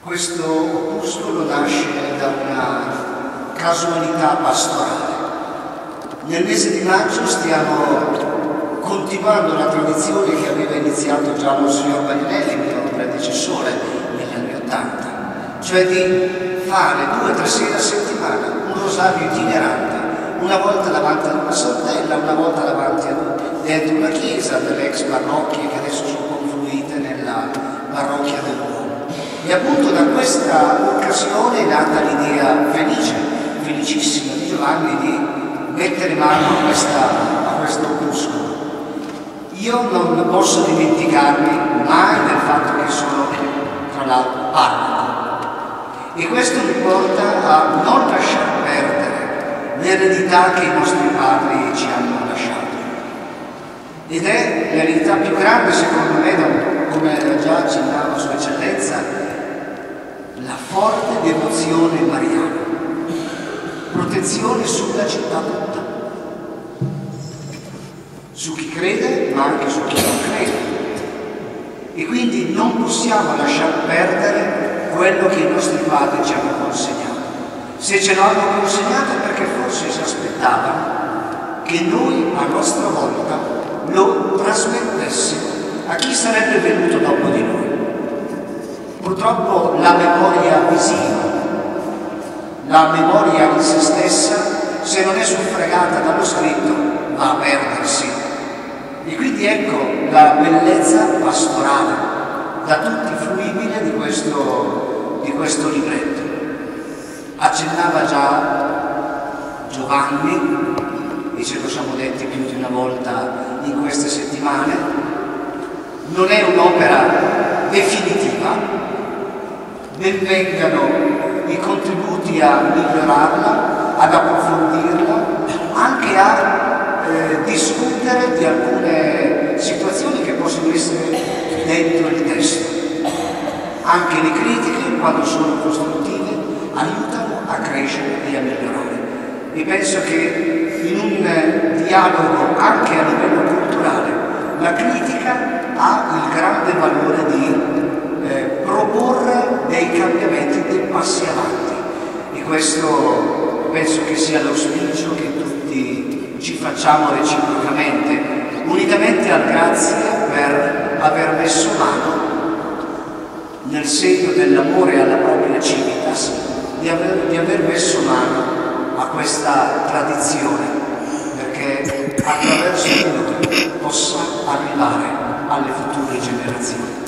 Questo opuscolo nasce da una casualità pastorale. Nel mese di maggio stiamo continuando la tradizione che aveva iniziato già Monsignor Marinelli, mio predecessore, negli anni Ottanta, cioè di fare due o tre sere a settimana un rosario itinerante, una volta davanti ad una sortella, una volta davanti a dentro una chiesa delle ex parrocchie che adesso sono confluite nella parrocchia dell'uomo. E appunto da questa occasione è nata l'idea felice, felicissima di Giovanni di mettere mano a, questa, a questo opuscolo. Io non posso dimenticarmi mai del fatto che sono, tra l'altro, parroco. E questo mi porta a non lasciar perdere l'eredità che i nostri padri ci hanno lasciato. Ed è l'eredità più grande, secondo me, come protezione sulla città tutta, su chi crede ma anche su chi non crede. E quindi non possiamo lasciar perdere quello che i nostri padri ci hanno consegnato. Se ce l'hanno consegnato è perché forse si aspettavano che noi a nostra volta lo trasmettessimo a chi sarebbe venuto dopo di noi. Purtroppo la memoria visiva, la memoria in se stessa, se non è suffragata dallo scritto, va a perdersi. E quindi ecco la bellezza pastorale, da tutti fruibile di questo, di questo libretto. Accennava già Giovanni, e ce lo siamo detti più di una volta in queste settimane, non è un'opera definitiva, benvengano i contributi a migliorarla, ad approfondirla, anche a eh, discutere di alcune situazioni che possono essere dentro il testo. Anche le critiche, quando sono costruttive, aiutano a crescere e a migliorare. E penso che in un dialogo anche a livello culturale la critica ha il grande valore di eh, proporre dei cambiamenti, dei passi avanti. Questo penso che sia l'auspicio che tutti ci facciamo reciprocamente, unitamente al grazie per aver messo mano nel segno dell'amore alla propria civitas, di aver, di aver messo mano a questa tradizione, perché attraverso di noi possa arrivare alle future generazioni.